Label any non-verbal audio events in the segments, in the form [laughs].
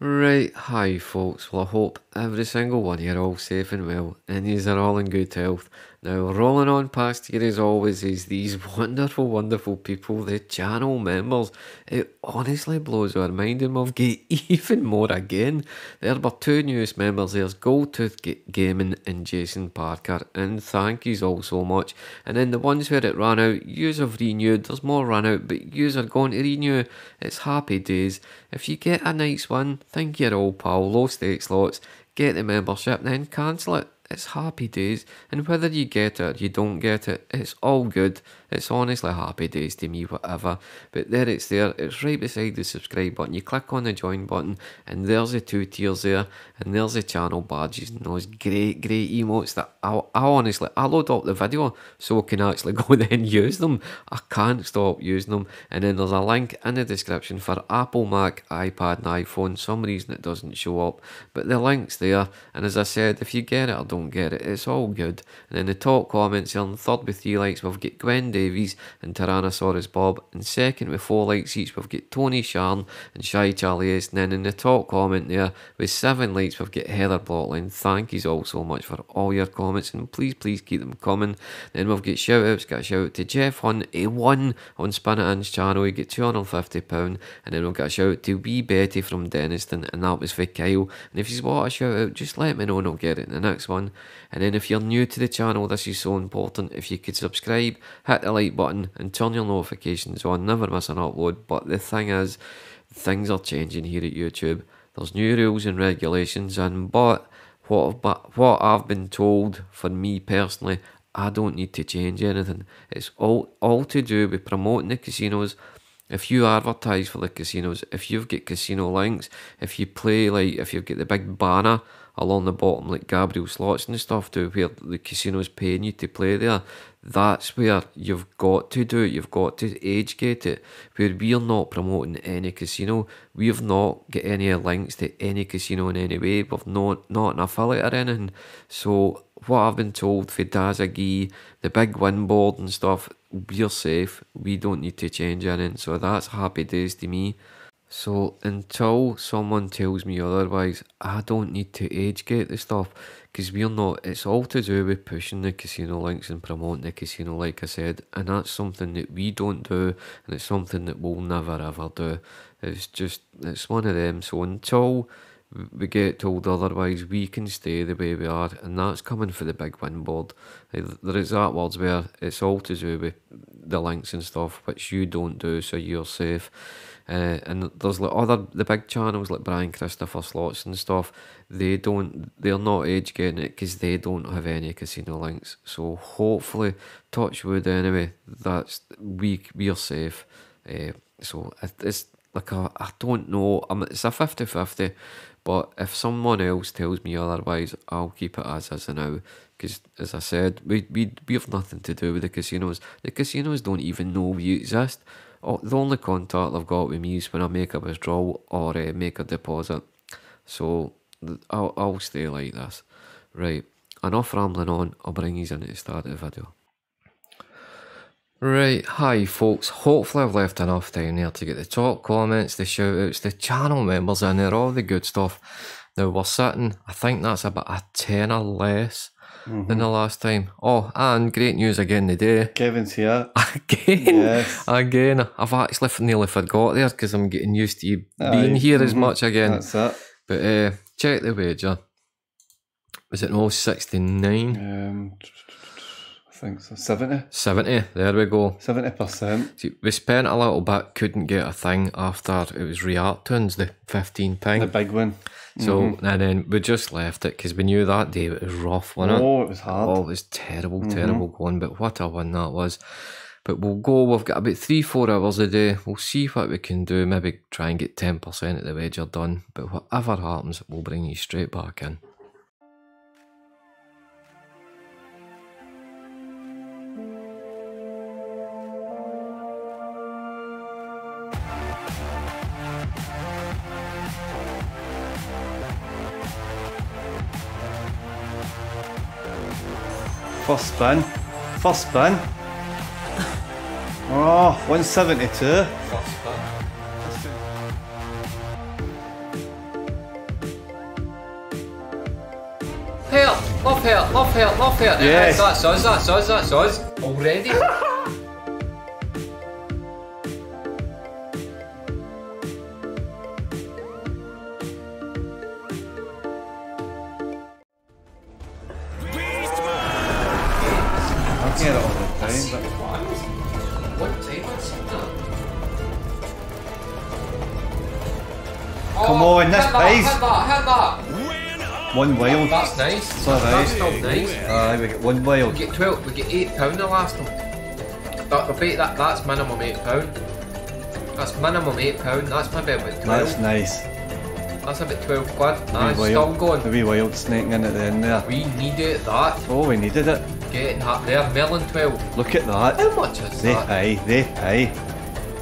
Right, hi folks. Well, I hope every single one you are all safe and well, and yous are all in good health. Now, rolling on past here as always is these [laughs] wonderful, wonderful people, the channel members. It honestly blows our mind, and we've got [laughs] even more again. There were two newest members. There's Goldtooth Gaming and Jason Parker, and thank yous all so much. And then the ones where it ran out, yous have renewed. There's more run out, but yous are going to renew. It's happy days. If you get a nice one, think you're all pal, low stakes slots, get the membership, then cancel it. It's happy days, and whether you get it you don't get it, it's all good. It's honestly happy days to me, whatever. But there it's there, it's right beside the subscribe button. You click on the join button, and there's the two tiers there, and there's the channel badges and those great, great emotes that I, I honestly, I load up the video so I can actually [laughs] go there and use them. I can't stop using them. And then there's a link in the description for Apple, Mac, iPad, and iPhone. Some reason it doesn't show up, but the link's there. And as I said, if you get it or don't get it, it's all good. And then the top comments on third with three likes, we've got Gwen Davies and Tyrannosaurus Bob. And second with four likes each, we've got Tony Sharn and Shy Charlie S. And then in the top comment there, with seven likes, we've got Heather Blockline. Thank you all so much for all your comments, and please, please keep them coming. Then we've got shout outs, got a shout out to Jeff Hunt, A1 on Spin It channel, he get £250. And then we've got a shout out to Wee Betty from Dennistoun, and that was for Kyle. And if you want a shout out, just let me know and I'll get it in the next one. And then if you're new to the channel, this is so important. If you could subscribe, hit the like button, and turn your notifications on, never miss an upload. But the thing is, things are changing here at YouTube. There's new rules and regulations, and but what but what I've been told for me personally, I don't need to change anything. It's all all to do with promoting the casinos. If you advertise for the casinos, if you've got casino links, if you play like if you've got the big banner along the bottom like Gabriel slots and stuff to where the casino's paying you to play there, that's where you've got to do it. You've got to age gate it. Where we're not promoting any casino, we've not got any links to any casino in any way. We've not not an affiliate or anything. So what I've been told for Dazagi, the big win board and stuff, we're safe. We don't need to change anything. So that's happy days to me. So until someone tells me otherwise, I don't need to age gate the stuff because we're not. It's all to do with pushing the casino links and promoting the casino, like I said, and that's something that we don't do, and it's something that we'll never ever do. It's just it's one of them. So until we get told otherwise, we can stay the way we are, and that's coming for the big win board. There is that words where it's all to do with the links and stuff, which you don't do, so you're safe. Uh, and there's like other the big channels like Brian Christopher Slots and stuff. They don't, they're not age getting it because they don't have any casino links. So hopefully, touch wood anyway. That's we we're safe. Uh, so it's like a, I don't know. I'm, it's a 50-50, but if someone else tells me otherwise, I'll keep it as is now. Because as I said, we we we have nothing to do with the casinos. The casinos don't even know we exist. Oh, the only contact I've got with me is when I make a withdrawal or uh, make a deposit. So I'll, I'll stay like this. Right, enough rambling on, I'll bring you in at the start of the video. Right, hi folks, hopefully I've left enough time there to get the top comments, the shout outs, the channel members in there, all the good stuff. Now we're sitting, I think that's about a tenner less mm-hmm. than the last time. Oh, and great news again today. Kevin's here. [laughs] Again, yes. again. I've actually nearly forgot there because I'm getting used to you being here mm-hmm. as much again. That's it. But uh, check the wager. Was it almost 69? Um, think so. 70? 70, there we go. 70%. we spent a little bit, couldn't get a thing after it was Reactoonz, the 15 ping. The big one. So, mm-hmm. and then we just left it because we knew that day it was rough, wasn't it? Oh, it was hard. Oh, it was terrible, mm-hmm. terrible going, but what a one that was. But we'll go, we've got about three, four hours a day. We'll see what we can do. Maybe try and get 10% of the wager done. But whatever happens, we'll bring you straight back in. Fosban. spin. Oh, ah, 172. Off here, off here, off here. Yes. That's that size, that size, that size. Already? [laughs] Come Oh, on, this that, pays. Hit that, hit that. one wild. That's nice. It's alright. That's still nice. Aye, we get one wild. We get twelve. We get eight pound the last one. That, repeat that. That's minimum eight pound. That's minimum eight pound. That's maybe about twelve. That's nice. That's about twelve quid. The Nah, wee it's wild- still going. wee wild snaking in at the end there. We needed that. Oh, we needed it. Getting that there. Melon twelve. Look at that. How much is They that? pay, they pay.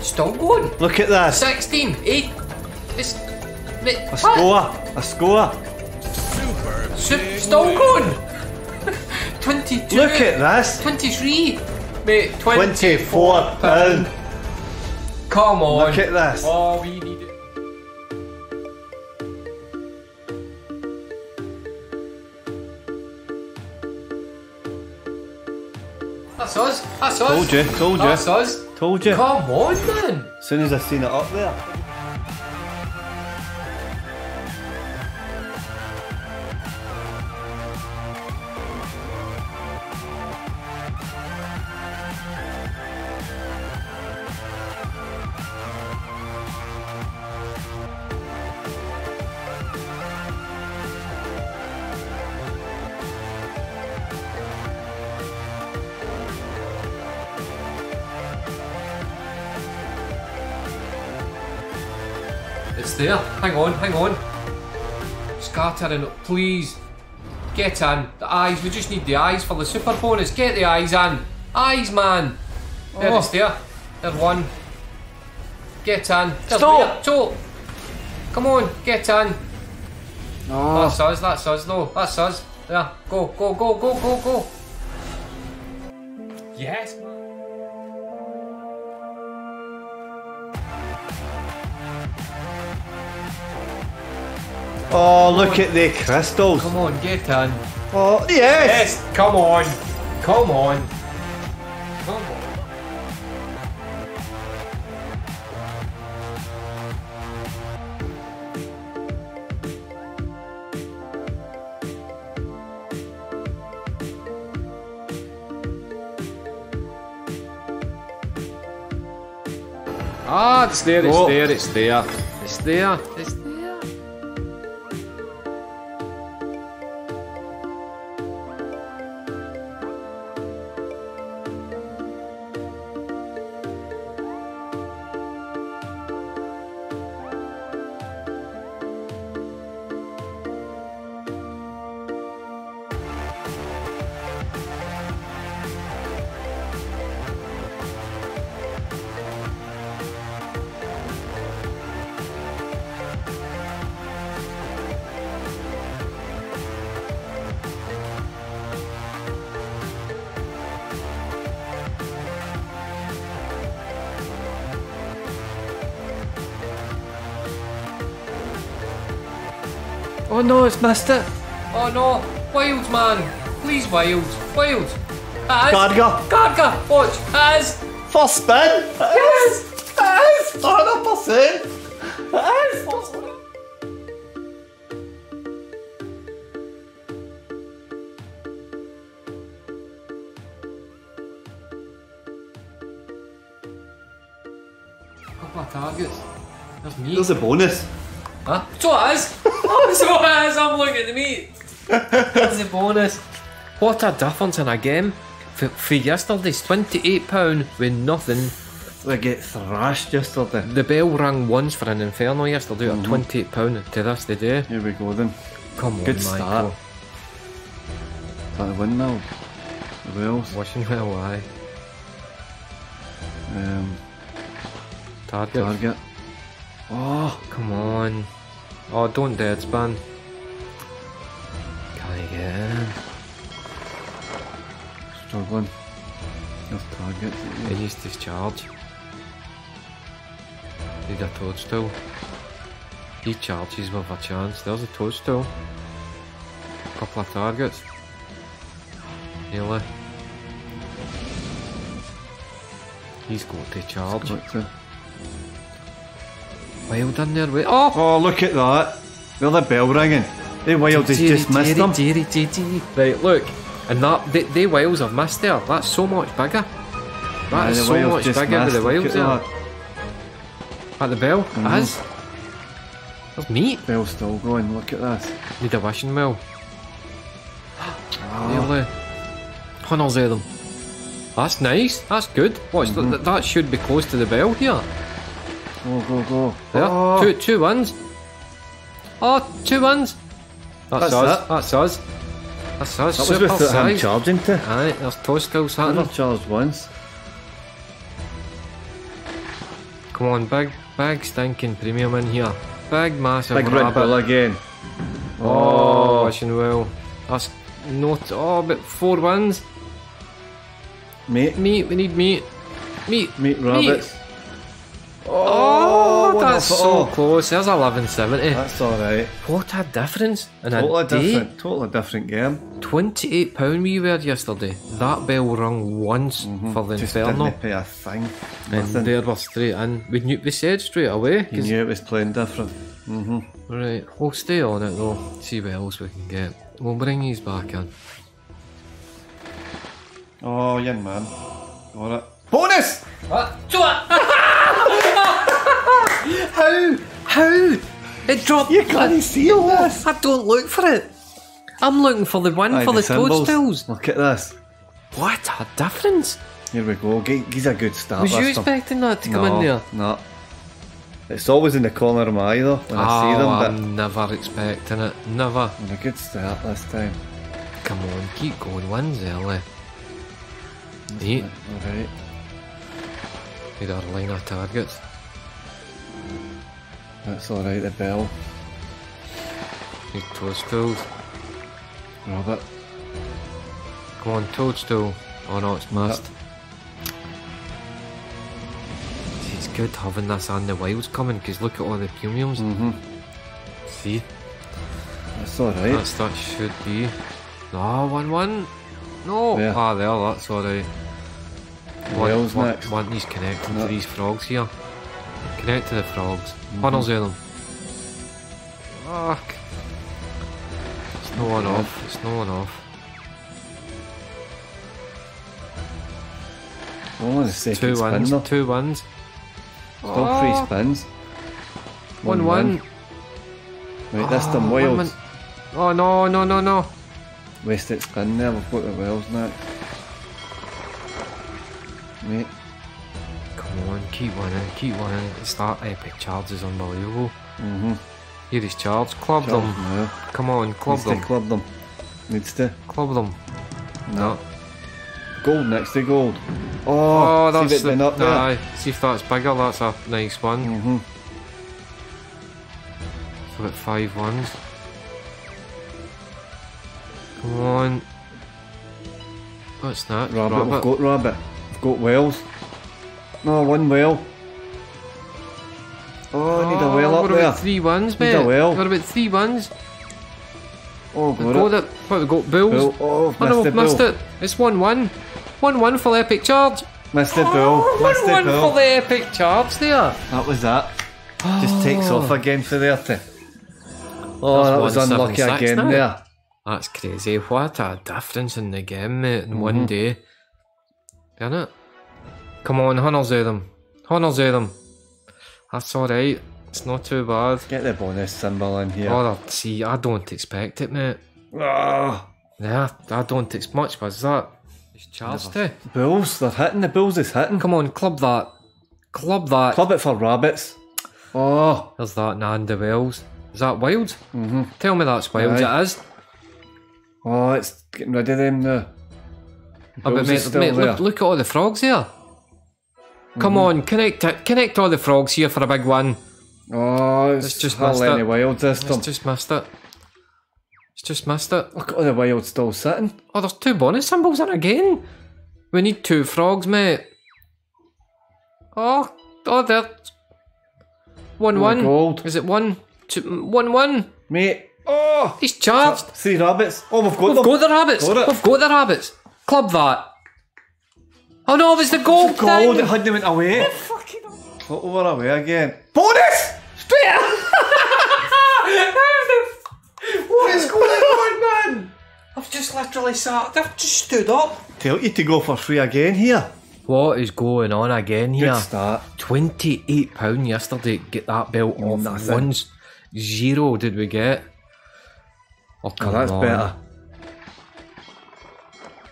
Still going. Look at this. 16, 8. It's. Mate, A what? score. A score. Su- Still going. 22. Look at this. 23. Mate, 20. 24 pound. Come on. Look at this. Oh, we need it. That's us. That's us. Told you, told you. That's us. Told you. Come on, man. As soon as I seen it up there. There. Hang on, hang on. Scattering, please. Get in. The eyes. We just need the eyes for the super bonus. Get the eyes in. Eyes, man. There Oh. it's there. There's one. Get in. There's Stop. Come on, get in. Oh, That's us, that's us, no. That's us. There. Go, go, go, go, go, go. Yes, oh look at the crystals. Come on, get in. Oh, yes. Yes, come on. Come on. Come on. Ah, it's there, it's Oh. there, it's there. It's there, it's Oh no, it's missed it. Oh no, Wilds man, please Wilds, Wilds. As Gardner. Gardner, watch, as First spin. yes, It is. 100%. It is. couple of targets. There's me. There's a bonus. Huh? So it is. Oh, [laughs] so it is. I'm looking at the meat. That's the bonus. What a difference in a game. For, for yesterday's £28 with nothing. We get thrashed yesterday. The bell rang once for an Inferno yesterday at £28 to this today. Here we go then. Come on, Good Michael. start. Is that the windmill? The wheels? Wishing well, aye. Um, Target. target. Oh, Come on. Oh, don't dead span. Can I get in? struggling. There's target. He used to charge. Need a toadstool. He charges with a chance. There's a toadstool. Couple of targets. Nearly. He's got to charge. Got to. Well done there, wait. Oh! Oh, look at that. Well, the bell ringing. They wild has just missed them. Right, look. And that, they, they Wales have missed there. That's so much bigger. That Aye, is so much bigger with the missed. Look Wales at there. that. At the bell. Mhm. It is. There's meat. Bell's still going. Look at this. Need a wishing well. Oh, Nearly. Hunnels of them. That's nice. That's good. Watch, Mm-hmm. th- that should be close to the bell here. Go, go, go. There. Oh, Two, two wins. Oh, two wins. That's, That's us. it. That's us. That's us. that was Super with the, him size. charging to. Aye, there's toe skills happening. Never charged once. Come on, big, big stinking premium in here. Big massive Big Red rabbit. Bull again. Oh, wishing well. That's not. Oh, but four wins. Mate, Meat. We need meat. Meat. meat rabbits. Oh, that's so close. There's 1170. Eh, that's alright. what a difference in Totally a day. different. Totally different game. Twenty-eight pound we were yesterday. That bell rung once mm-hmm. for the. Just Inferno, didn't pay a thing. and Nothing. there we're straight in. We knew. We said straight away. You knew it was playing different. Mm-hmm. Right, we'll stay on it though. See what else we can get. We'll bring these back in. Oh, young man. Got it. Bonus! Ah, [laughs] How? How? It dropped. You can't see all this. I don't look for it. I'm looking for the one Aye, for the, toadstools. Look at this. What a difference! Here we go. He's a good start. Was you expecting that to come no, in there? No. It's always in the corner of my eye though when I see oh, them, I'm never expecting it. Never. but a good start this time. Come on, keep going. Wins early. Neat. Alright. Need our line of targets. That's alright, the bell. Need toadstools. Robert. Come on, toadstool. Oh no, it's missed. See, It's good having this and the wilds coming because look at all the premiums. Mm-hmm. See, That's alright. that's that should be. No, one one. No, There. ah there, that's alright. Wales one, next. One, he's connecting No. to these frogs here. Connect to the frogs. Mm-hmm. Funnels of them. Fuck. It's no one off. It's no one off. Only the second Two spin wins. though. Two wins. Still Oh, three spins. One one. Right, this time Oh, one Wales. win. Oh no no no no. Wasted spin there. We've got the Wales next. Mate. Keep winning, keep winning. It's that epic charge is unbelievable. Mm-hmm. Here is charge. Club them. Come on, club Needs them. club them. Needs to. Club them. No. Gold next to gold. Oh, Oh, that's see that been up there. Aye, see if that's bigger. That's a nice one. Mm-hmm. So about five ones. Come on. What's that? Rabbit. We've got rabbit. We've got Wales. No, one whale. Oh, I need a whale what up about there. three ones, Need mate? a whale. What about three ones? Oh, We've got got it. it. What, we've got bulls? Bull. Oh, Oh no, missed the we've missed it. It's 1 1. 1 1 for the epic charge. Missed the bull. Oh, Missed 1 the 1 bull. for the epic charge there. That was that. Just takes off again for there to. Oh, That's that was unlucky again now. there. That's crazy. What a difference in the game, mate, in Mm-hmm. one day. Isn't it? Come on, Hunnels of them. Hunnels of them. That's alright. It's not too bad. Get the bonus symbol in here. Oh, see, I don't expect it, mate. Ah, Yeah, I don't expect much. Was that? It's charged to. bulls, they're hitting. The bulls is hitting. Come on, club that. Club that. Club it for rabbits. Oh, There's that Nanda Wells. Is that wild? Mm-hmm. Tell me that's wild. Aye. It is. oh, it's getting rid of them now. Oh, but mate, mate, look, look at all the frogs here. Come mm-hmm. on, connect it. Connect all the frogs here for a big one. Oh, it's, It's just missed any it. wilds this It's just missed it. It's just missed it. Look at all the wilds still sitting. Oh, there's two bonus symbols in again. We need two frogs, mate. Oh, oh, there. One Oh, one. gold. Is it one? Two, one one. Mate. Oh, He's charged. three rabbits. Oh, we've got We've them. got the rabbits. Got. We've got the rabbits. Club that. Oh no, it was the gold Gold, it thing. hadn't went away. Put over away again. Bonus! [laughs] what is going on, man? [laughs] I've just literally sat. I've just stood up. Tell you to go for free again here. What is going on again here? Good here? start. Twenty-eight pound yesterday. Get that belt off. Nothing. Once zero did we get? Oh come Oh, that's on. better.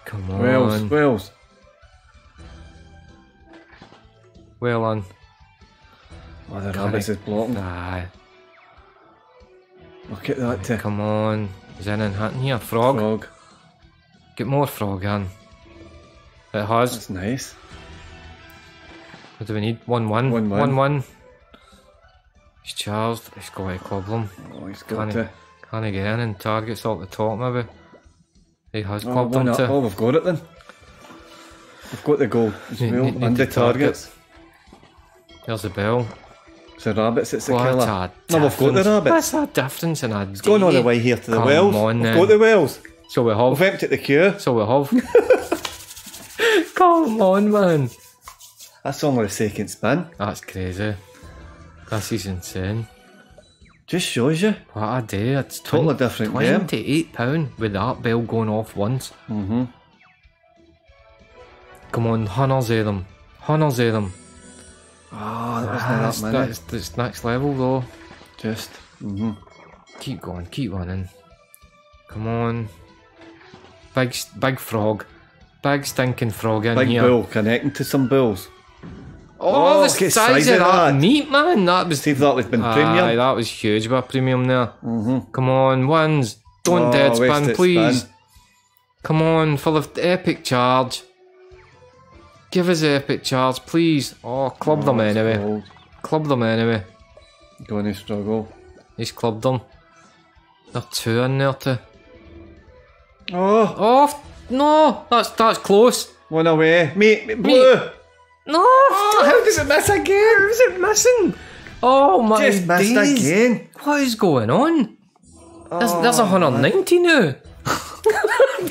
Come on. Wales, Wales. Well on. Oh, the rabbits is blocking. Aye. Look at that. Come on. Is anything hitting here? Frog? frog. Get more frog in. It has. That's nice. What do we need? 1 1. 1-1. 1 1. He's charged. He's got a problem. Oh, he's got Can he, to. can he get in and targets up the top maybe? He has Oh, clubbed one up. to. oh, we've got it then. We've got the goal as well. need- need and the to targets. There's the bell. It's the rabbits it's What killer. a No, we've got the rabbits. What's that difference in a It's going all the way here to the Come wells. on, we've got the wells. So we We've have. emptied the queue. So we have. [laughs] Come on, man. That's only the second spin. That's crazy. This is insane. Just shows you. What a day. It's Totally twen- different game. Twenty-eight pound with that bell going off once. Mm-hmm. Come on, hundreds of them. Hundreds of them. Oh, that Ah, wasn't that's, that that's, that's next level though. Just. Mm-hmm. Keep going, keep running. Come on. Big, big frog. Big stinking frog in Big here. bull connecting to some bulls. Oh, Oh, the size, size of that, that. meat, man. That was See if that was been Aye, premium. that was huge with premium there. Mm-hmm. Come on, wins. Don't Oh, dead spin, please. spin. Come on, full of epic charge. Give us the epic charge, please. Oh, club them oh, anyway. Club them anyway. Going to struggle. He's clubbed them. They're two in there too. Oh, Oh no, that's that's close. one away. Mate, mate, blue. No, Oh, how does it miss again? How's it missing? Oh my Just missed days. again. What is going on? There's, there's 190 now.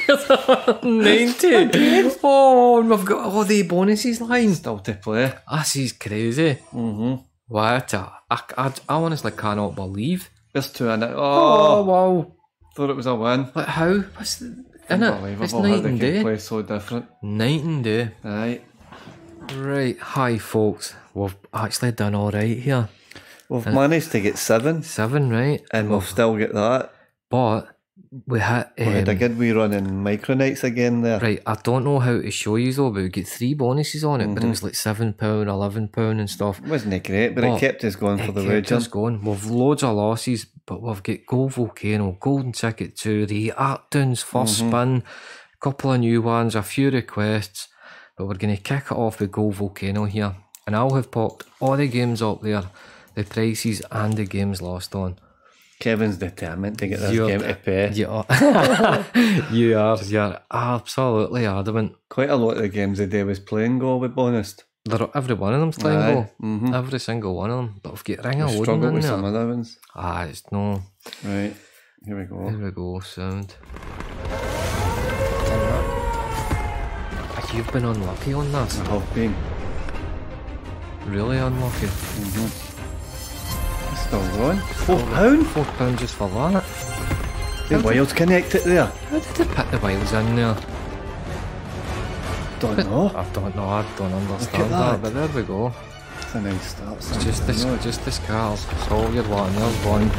There's 190. oh, and we've got all the bonuses line. Still to play. This is crazy. Mm-hmm. What? A, I, I, I honestly cannot believe. There's two in it. Oh, Oh, wow. thought it was a win. Like how? What's the? Unbelievable It's how night they and can day. play so different. Night and day. Aye. Right, hi folks. We've actually done alright here. We've managed to get seven, Seven, right? and we'll still get that. But we. We a um, good wee run in Micro Knights again there. Right, I don't know how to show you though, but we get three bonuses on it, but Mm-hmm. it was like seven pound, eleven pound, and stuff. Wasn't it great, but Oh, it kept us going for the kept wager. us going. We've loads of losses, but we've got Gold Volcano, Golden Ticket 2, the Actons, 1st Mm-hmm. spin, a couple of new ones, a few requests. But we're going to kick it off with Gold Volcano here. And I'll have popped all the games up there, the prices and the games lost on. Kevin's determined to get this You're- game to pay. [laughs] You are, [laughs] you are, you're absolutely adamant. Quite a lot of the games the day was playing goal with bonus. They're, every one of them's playing Aye, goal. mhm. Every single one of them. But we've got Ring We of Odin struggled in with there. some other ones. Ah, it's no. Right, here we go. Here we go, sound. You've been unlucky on this. I have been. Really unlucky. It's still going. Four pound? Four pound just for that. The wilds connected there. How did they put the wheels in there? Don't know. I don't know. I don't understand that. that. But there we go. It's a nice start. It's just the No, just the scars. That's all you're wanting. There's one.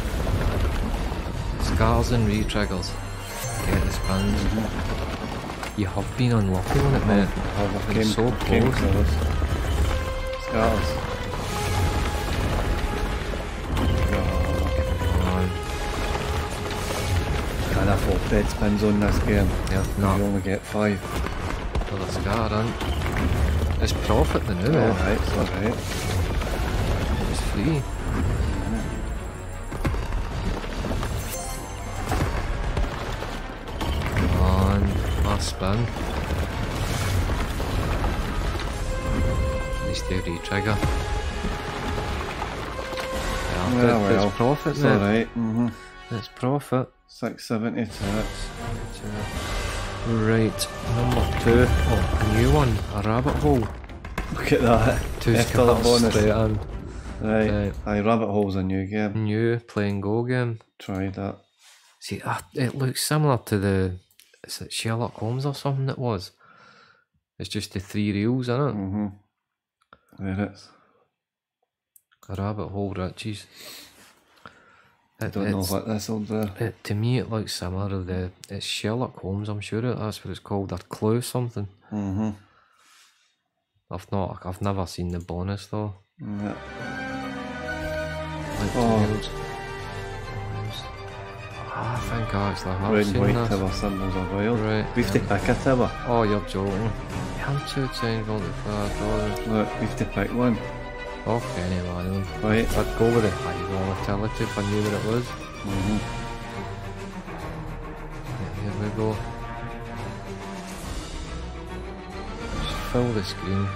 Scars and re-triggers. Get the spins. Mm-hmm. You have been unlucky on it, mate. Oh, oh, I've Been so came close. Scars. Can't spins on this game. yeah, You only get five. Well, the scar, in. It's profit the new, eh? Alright, it's alright. It's free. Come on, last spin. At least they re-trigger. Yeah, but well, it's profit, It's alright. Mm-hmm. It's profit. 670 to it. Right, number two. Oh, a new one. A rabbit hole. Look at that. Two scars bonus. straight in. Right. Right. Aye, Rabbit Hole's a new game. New Play 'n' Go game. Try that. See, ah, it looks similar to the is it Sherlock Holmes or something that was. It's just the three reels in it. Mm-hmm. There it is. A rabbit hole riches. I don't know what this will do. It, to me, it looks similar to the it's Sherlock Holmes. I'm sure it, that's what it's called, or Clue something. Mm-hmm. I've not, I've never seen the bonus though. Yeah. Like Oh. Ah, I think I actually have Red seen white this. tower symbols are wild. Right. We have to pick a tower. Oh, you're joking. I'm two times multiplier drawing. Look, we have to pick one. Okay, anyway, then. Right. I'd go with the high volatility if I knew what it was. Mm-hmm. Here we go. Just fill the screen.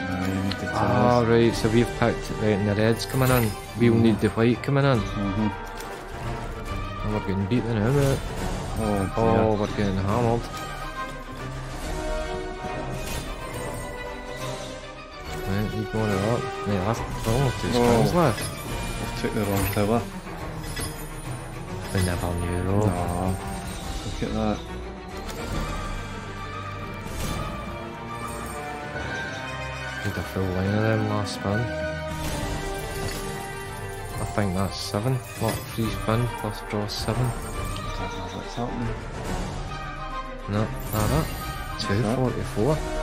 You need to tell Ah, us. right, so we've picked, right, and the red's coming in. We'll need the white coming in. Mm-hmm. And we're getting beaten now, mate. Oh, dear. Oh, we're getting hammered. You going up. Right, that's oh, two Oh. left. I took the wrong tower. We never knew though. No. Look at that. Need a full line of them last spin. I think that's seven. What, free spin plus draw seven? I what's happening. No, not that. Two that? forty-four.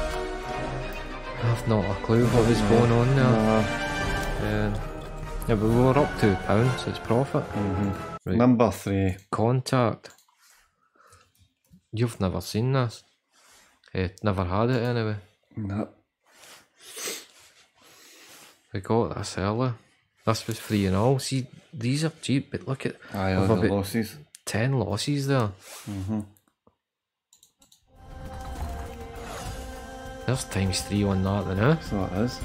I've not a clue what is going on there. No. Um, yeah, but we were up two pounds. It's profit. Mhm. Right. Number three. Contact. You've never seen this. Eh, never had it anyway. No. We got this early. This was free and all. See, these are cheap, but look at Aye, I've the losses. 10 losses there. Mm-hmm. There's times three on that then, eh? So it is.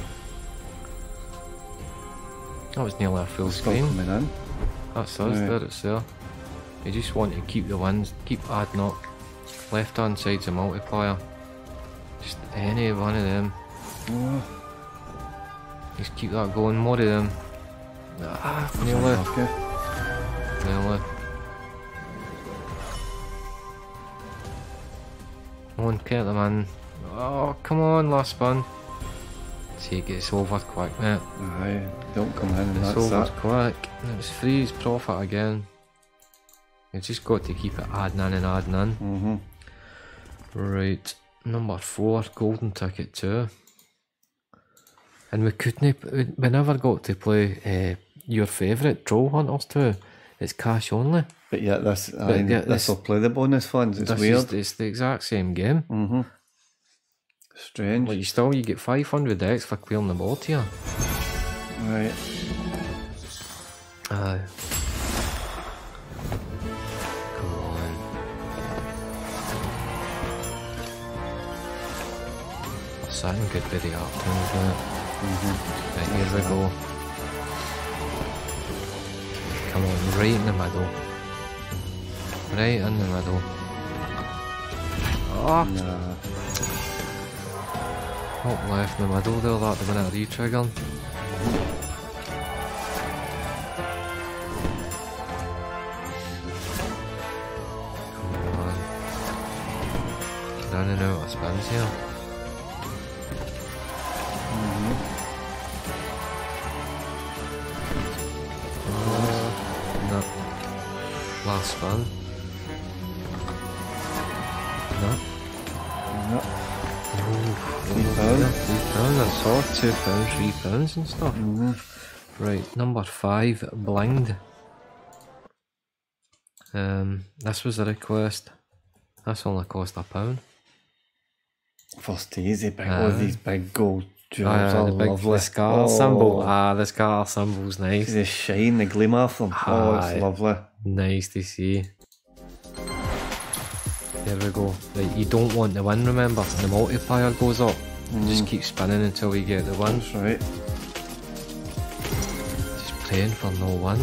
That was nearly a full screen. coming in. That's us Right. there, it's there. You just want to keep the wins, keep adding up. Left hand side's a multiplier. Just any one of them. Oh, Just keep that going, more of them. Ah, nearly, okay. nearly. Come on, get them in. Oh, come on, last spin. See, it gets over quick, mate. Aye, don't come in and It's that's over that. quick. It's free, it's profit again. You just got to keep it adding in and adding in. Mm-hmm. Right, number four, golden ticket two. And we couldn't, we never got to play uh, your favourite, Troll Hunters 2. It's cash only. But yeah, this aye, yeah, this this- will play the bonus funds. It's weird. Is, it's the exact same game. Mm-hmm. Strange. Like you still, you get 500 X for clearing the board here. right. Aye. Come on. Something good with the afternoon, isn't it? Mm-hmm. Right, here we go. Come on, right in the middle. Right in the middle. Oh, Nah. Top left in the middle there, that the minute re-trigger. Come on. Running out of spins here. Oh, no. Last spin. No. No. Three pounds. Three pounds, I saw two pounds, three pounds and stuff. Mm-hmm. Right, number five, blind. Um, this was a request. This only cost a pound. First easy, big. all Aye. these big gold jewels Ah, are the big lovely. the scar Oh, symbol. Ah, the scar symbol's nice. The shine, the gleam off them. Oh, it's lovely. Nice to see. There we go. Right, you don't want the win, remember? The multiplier goes up. Just mm. keep spinning until we get the win. That's right. Just playing for no one.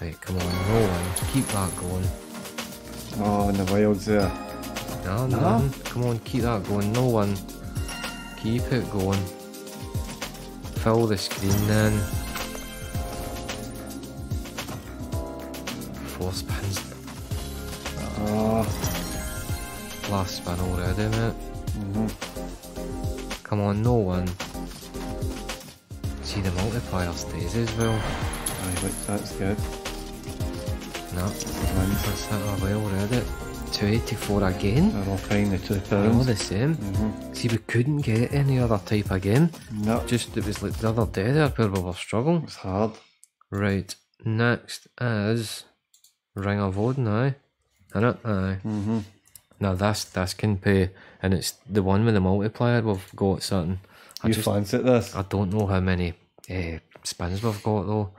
Right, come on, no one. Keep that going. Oh, and the wilds there. No, No? no. Come on, keep that going. No one. Keep it going. Fill the screen then. Four spins. Oh, Last spin already, mate. mhm. Come on, no one. See the multiplier stays as well. Aye, look, that's good. No, that's that away already. 284 again. They're all fine, the two They're all the same. Mhm. See, we couldn't get any other type again. No, Just it was like the other day there where we were struggling. it's hard. Right, next is Ring of Odin, aye. Innit? Aye. Mm-hmm. Now this this can pay and it's the one with the multiplier we've got something. I You just fancy this? I don't know how many uh, spins we've got though.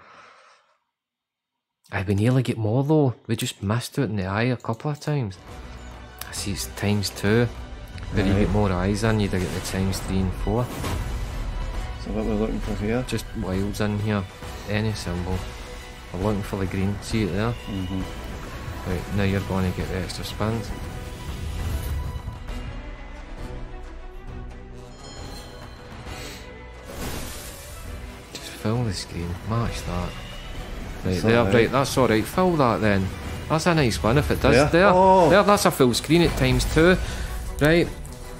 I've been nearly get more though. We just missed it in the eye a couple of times. I see it's times two. Where you get more eyes in, you get the times three and four. So what we're looking for here? Just wilds in here. Any symbol. I'm looking for the green. See it there? Mm-hmm. Right, now you're going to get the extra spins. Just fill the screen, match that. Right, That's there, alright. right, that's alright, fill that then. That's a nice one if it does. There? There, Oh. there, that's a full screen at times two. Right,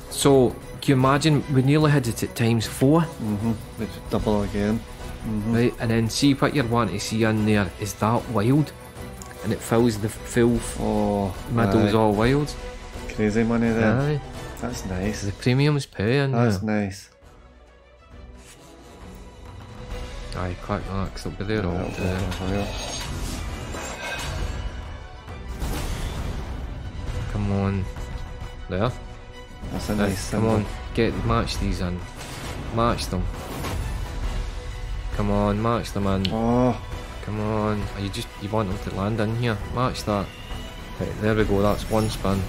so can you imagine we nearly had it at times four? Mm-hmm. Double again. Mm-hmm. Right, and then see what you're wanting to see in there is that wild. And it fills the full Oh, middles all wild. Crazy money there. Aye. That's nice. The premiums pay in That's nice. Aye, click that, 'cause it'll be there all day. go for a while. Come on. There. That's a Aye, nice come on, get match these in. Match them. Come on, match them in. Oh, Come on. Oh, You just you want them to land in here. Match that. Right, there we go, that's one spin.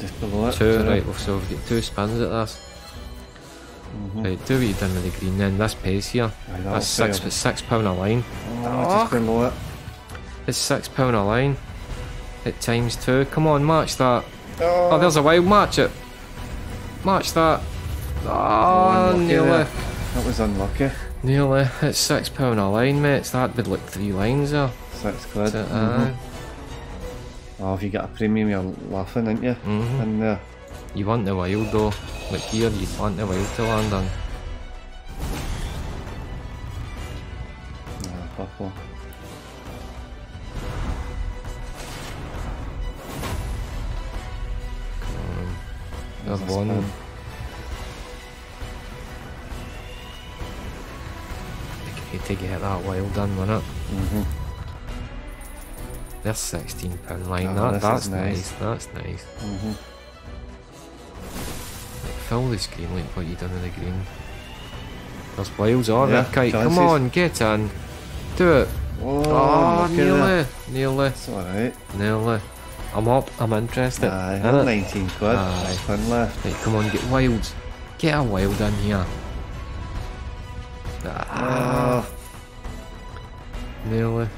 just below it. Two, right, well, so we've got two spins at this. Mhm. Right, do what you've done with the green then. This pays here. Aye, That's six, fail. six pound a line. Oh, just below it. It's six pound a line. At times two. Come on, match that. Oh, Oh, there's a wild match it. Match that. Oh, unlucky ah, nearly. there. That was unlucky. Nearly. It's six pound a line, mate. So that would be like three lines there. Six quid. So, Mhm. Oh, if you get a premium, you're laughing, aren't you? Mhm. In there. You want the wild though. Like here, you want the wild to land on. Ah, purple. I've won. Spin. You need to get that wild done, wouldn't it? Mhm. There's sixteen pound line. Oh, that, that's nice. nice. That's nice. Mhm. Fill the screen like what you done with the green. There's wilds on Yeah, there, Kite. Come on, get in. Do it. Oh, Oh, that. nearly. Nearly. It's alright. Nearly. I'm up. I'm interested. Aye, innit? 19 quid. Aye. Spin left. Right, come on, get wild. Get a wild in here. Ah, Oh, nearly.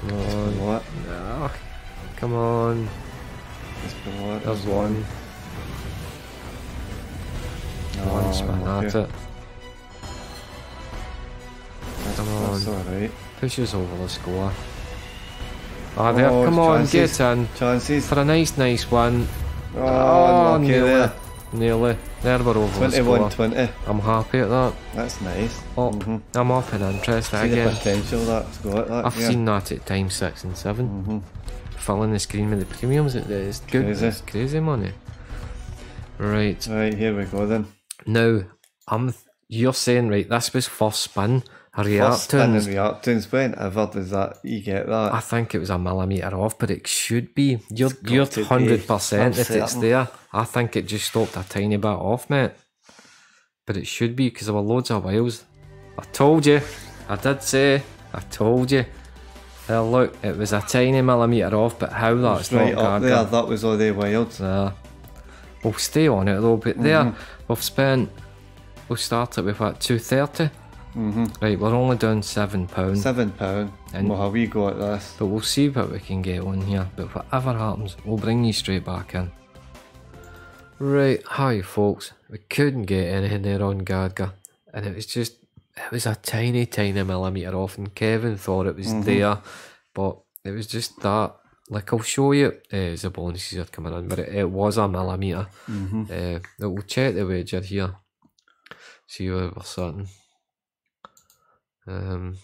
Come on. it. No. Come on. Just below it. There's one. Oh, one spin at it. That's, Come on. alright. Pushes over the score. Ah, there. Oh, Come on, chances. get in. Chances. For a nice, nice one. Oh, Oh, nearly. there. Nearly. There we're over the 21 20. I'm happy at that. That's nice. Up. Mhm. I'm up in interest See again. the potential that's got. That, I've yeah. seen that at times six and seven. Mhm. Filling the screen with the premiums, it is good. Crazy. It's crazy money. Right. Right, here we go then. Now, I'm you're saying right, this was first spin. A spin and reactance. Whenever does that you get that? I think it was a millimetre off, but it should be. You're you're hundred percent if it's there. I think it just stopped a tiny bit off, mate. But it should be because there were loads of whales. I told you. I did say. I told you. Well, look, it was a tiny millimetre off, but how that's right not up there. That was all the wilds. Uh, we'll stay on it though, but there Mm-hmm. we've spent we'll start it with what, 230? Mm-hmm. Right, we're only down £7. Seven pound. And- we'll have we go at this. But we'll see what we can get on here. But whatever happens, we'll bring you straight back in. Right, hi folks. We couldn't get anything there on Gadga. And it was just, it was a tiny, tiny millimetre off. And Kevin thought it was there. But it was just that. Like I'll show you uh, the bonuses are coming in. But it, it was a millimetre. Mhm. Uh, now we'll check the wager here. See where we're sitting. Um,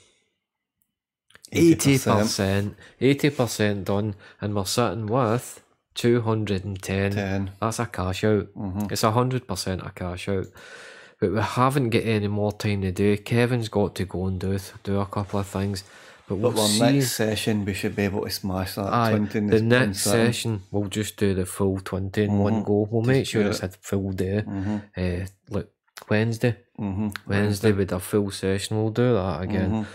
Eighty 80%. eighty percent done, and we're sitting with two hundred and ten. 10. That's a cash out. It's a hundred percent a cash out. But we haven't got any more time to do. Kevin's got to go and do do a couple of things. But we'll But our see. next session, we should be able to smash that Aye, 20 in the next session we'll just do the full twenty in one go. We'll make sure do it's a full day. Mm-hmm. Uh, like Wednesday. Mm-hmm. Wednesday with a full session. We'll do that again.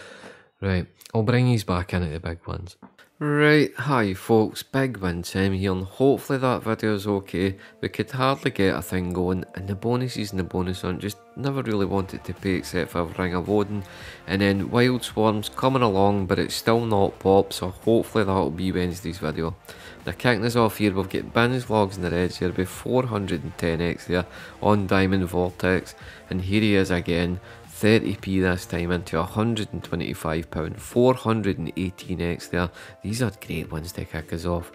Right, I'll bring these back in at the big ones. Right, hi folks, Big Win Tim here, and hopefully that video is okay. We could hardly get a thing going, and the bonuses and the bonus hunt just never really wanted to pay except for Ring of Odin. And then Wild Swarm's coming along, but it's still not pop, so hopefully that'll be Wednesday's video. Kicking us off here, we've got Bin's Vlogs in the Reds here with 410x there on Diamond Vortex, and here he is again. 30p this time into £125, 418x there. These are great ones to kick us off.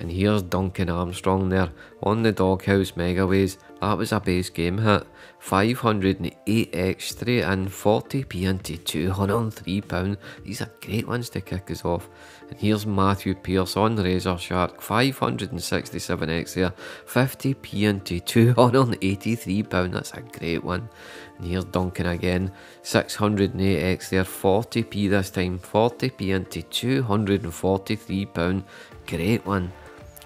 And here's Duncan Armstrong there on the Doghouse Megaways. That was a base game hit. 508x straight in, 40p into £203. These are great ones to kick us off. And here's Matthew Pearce on Razor Shark, 567x there, 50p into £283. That's a great one. And here's Duncan again, 608x there, 40p this time, 40p into £243. Great one.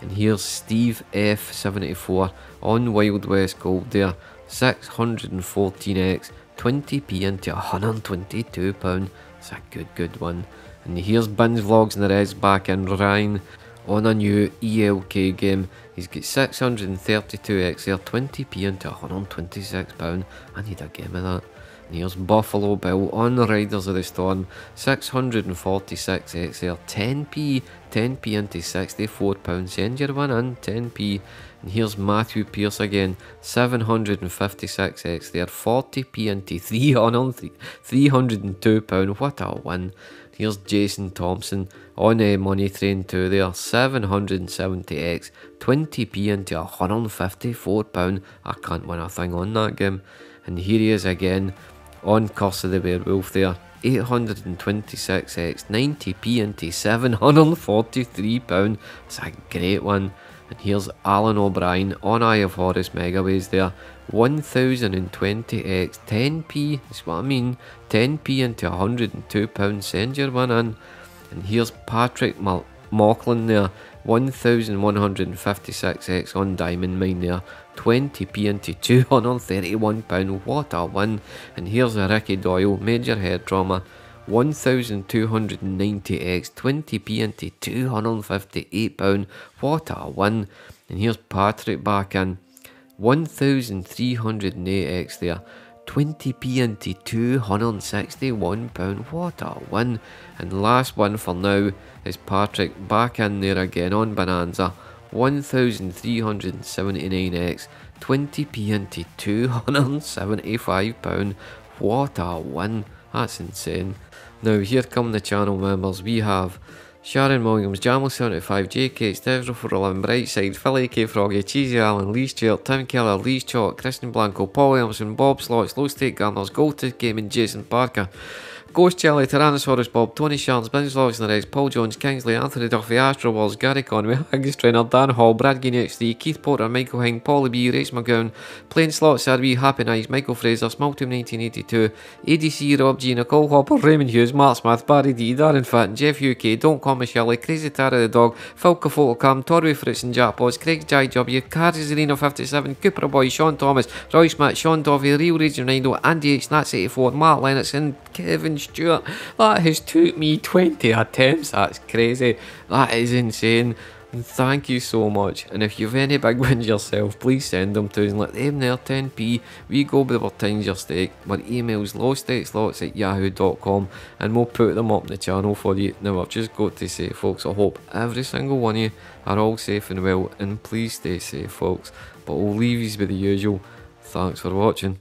And here's Steve F74 on Wild West Gold there, 614x, 20p into £122. It's a good, good one. And here's Bin's Vlogs and the rest back in Ryan on a new ELK game. He's got 632x there, 20p into £126. I need a game of that. And here's Buffalo Bill on the Riders of the Storm, 646x there, 10p, 10p into £64. Send your one in, 10p. And here's Matthew Pierce again, 756x there, 40p into 300 £302. What a win. Here's Jason Thompson on a Money Train 2 there, 770x, 20p into a £154. I can't win a thing on that game. And here he is again on Curse of the Werewolf there, 826x, 90p into £743. It's a great one. And here's Alan O'Brien on Eye of Horus Megaways there. 1020x, 10p, that's what I mean. 10p into £102. Send your one in. And here's Patrick Mal- Mauchlan there. 1156x on Diamond Mine there. 20p into £231. What a win. And here's a Ricky Doyle, major head trauma. 1290x, 20p into £258. What a win. And here's Patrick back in. 1308x there. 20p into £261. What a win. And last one for now is Patrick back in there again on Bonanza. 1379x. 20p into £275. What a win. That's insane. Now here come the channel members. We have Sharon Williams, Jamal75, JK, Stevro for 11, Brightside, Philly K Froggy, Cheesy Allen, Lee Stewart, Tim Keller, Lee Chalk, Christian Blanco, Paul Williamson, Bob Slots, Low State Garners, Goldtooth Gaming, Jason Parker, Ghost Jelly, Tyrannosaurus Bob, Tony Sharns, Ben's Vlogs and the Reds, Paul Jones, Kingsley, Anthony Duffy, Astro Walls, Gary Conway, [laughs] Haggis Trainer, Dan Hall, Brad Guinea XD, Keith Porter, Michael Hing, Paulie B, Race McGowan, Plain Slot, RB, Happy Nights, Michael Fraser, Smalltime 1982, ADC, Rob G, Nicole Hopper, Raymond Hughes, Mark Smith, Barry D, Darren Fitton, Jeff UK, Don't Call Me Shirley, Crazy Tara the Dog, Falca Photocam, Torway Fritz and Jack Boss, Craig Jai W, Cardi Arena 57, Cooper Boy, Sean Thomas, Roy Smith, Sean Dovey, Real Region Ronaldo, Andy H, Nats 84, Mark Lennox, and Kevin Stewart. That has took me 20 attempts. That's crazy. That is insane. And thank you so much. And if you've any big wins yourself, please send them to us and let them there 10p. We go with our times your stake. My email's lostxlots at yahoo.com and we'll put them up the channel for you. Now I've just got to say folks, I hope every single one of you are all safe and well and please stay safe folks. But we'll leave you with the usual. Thanks for watching.